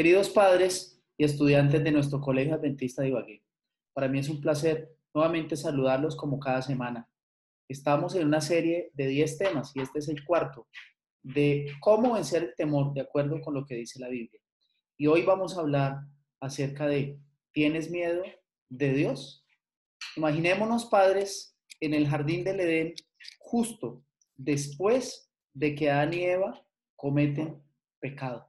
Queridos padres y estudiantes de nuestro Colegio Adventista de Ibagué, para mí es un placer nuevamente saludarlos como cada semana. Estamos en una serie de 10 temas y este es el cuarto de cómo vencer el temor de acuerdo con lo que dice la Biblia. Y hoy vamos a hablar acerca de, ¿tienes miedo de Dios? Imaginémonos, padres, en el jardín del Edén, justo después de que Adán y Eva cometen pecado.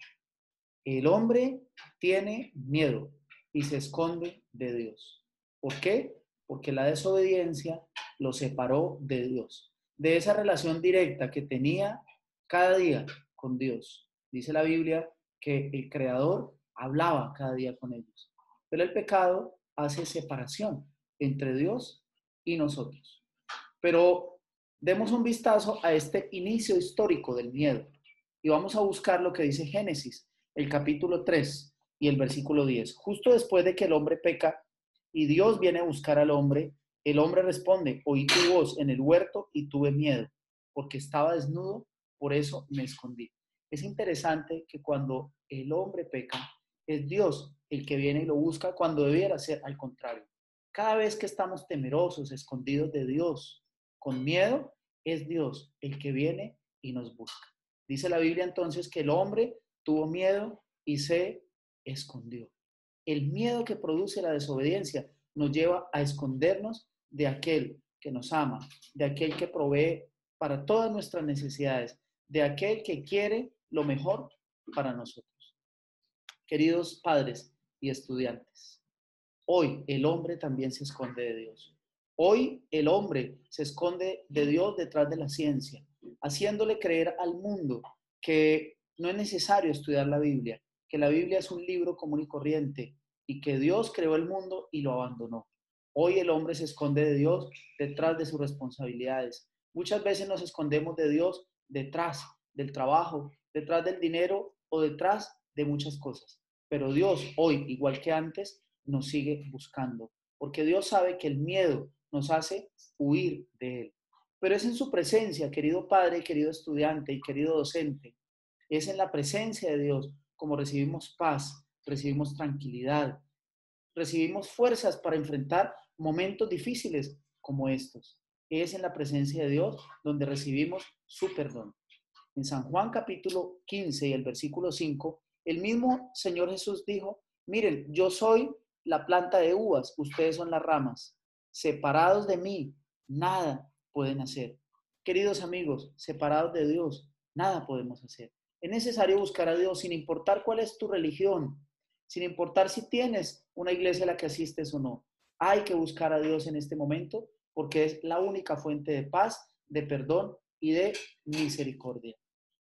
El hombre tiene miedo y se esconde de Dios. ¿Por qué? Porque la desobediencia lo separó de Dios, de esa relación directa que tenía cada día con Dios. Dice la Biblia que el Creador hablaba cada día con ellos. Pero el pecado hace separación entre Dios y nosotros. Pero demos un vistazo a este inicio histórico del miedo y vamos a buscar lo que dice Génesis el capítulo 3 y el versículo 10. Justo después de que el hombre peca y Dios viene a buscar al hombre, el hombre responde, oí tu voz en el huerto y tuve miedo, porque estaba desnudo, por eso me escondí. Es interesante que cuando el hombre peca, es Dios el que viene y lo busca cuando debiera ser al contrario. Cada vez que estamos temerosos, escondidos de Dios, con miedo, es Dios el que viene y nos busca. Dice la Biblia entonces que el hombre tuvo miedo y se escondió. El miedo que produce la desobediencia nos lleva a escondernos de aquel que nos ama, de aquel que provee para todas nuestras necesidades, de aquel que quiere lo mejor para nosotros. Queridos padres y estudiantes, hoy el hombre también se esconde de Dios. Hoy el hombre se esconde de Dios detrás de la ciencia, haciéndole creer al mundo que no es necesario estudiar la Biblia, que la Biblia es un libro común y corriente y que Dios creó el mundo y lo abandonó. Hoy el hombre se esconde de Dios detrás de sus responsabilidades. Muchas veces nos escondemos de Dios detrás del trabajo, detrás del dinero o detrás de muchas cosas. Pero Dios hoy, igual que antes, nos sigue buscando, porque Dios sabe que el miedo nos hace huir de Él. Pero es en su presencia, querido padre, querido estudiante y querido docente, es en la presencia de Dios como recibimos paz, recibimos tranquilidad, recibimos fuerzas para enfrentar momentos difíciles como estos. Es en la presencia de Dios donde recibimos su perdón. En San Juan capítulo 15 y el versículo 5, el mismo Señor Jesús dijo, miren, yo soy la planta de uvas, ustedes son las ramas. Separados de mí, nada pueden hacer. Queridos amigos, separados de Dios, nada podemos hacer. Es necesario buscar a Dios sin importar cuál es tu religión, sin importar si tienes una iglesia a la que asistes o no. Hay que buscar a Dios en este momento porque es la única fuente de paz, de perdón y de misericordia.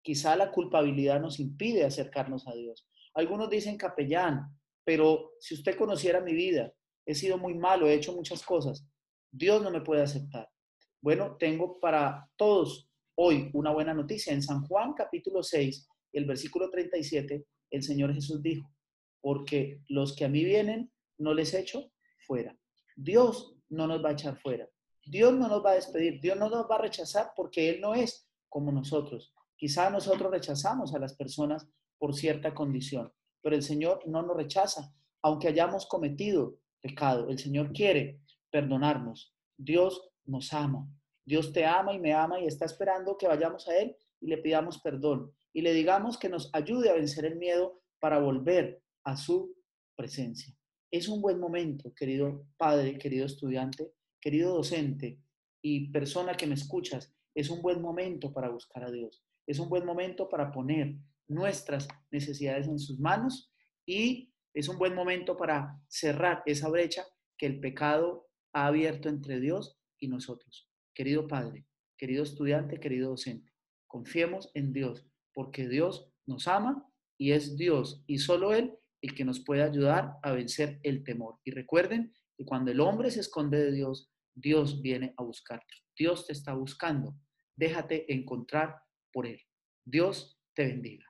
Quizá la culpabilidad nos impide acercarnos a Dios. Algunos dicen capellán, pero si usted conociera mi vida, he sido muy malo, he hecho muchas cosas. Dios no me puede aceptar. Bueno, tengo para todos hoy una buena noticia. En San Juan capítulo 6, el versículo 37, el Señor Jesús dijo, porque los que a mí vienen, no les echo fuera. Dios no nos va a echar fuera. Dios no nos va a despedir. Dios no nos va a rechazar porque Él no es como nosotros. Quizá nosotros rechazamos a las personas por cierta condición, pero el Señor no nos rechaza, aunque hayamos cometido pecado. El Señor quiere perdonarnos. Dios nos ama. Dios te ama y me ama y está esperando que vayamos a Él y le pidamos perdón y le digamos que nos ayude a vencer el miedo para volver a su presencia. Es un buen momento, querido padre, querido estudiante, querido docente y persona que me escuchas, es un buen momento para buscar a Dios. Es un buen momento para poner nuestras necesidades en sus manos y es un buen momento para cerrar esa brecha que el pecado ha abierto entre Dios y nosotros. Querido Padre, querido estudiante, querido docente, confiemos en Dios, porque Dios nos ama y es Dios y solo Él el que nos puede ayudar a vencer el temor. Y recuerden que cuando el hombre se esconde de Dios, Dios viene a buscarte. Dios te está buscando. Déjate encontrar por Él. Dios te bendiga.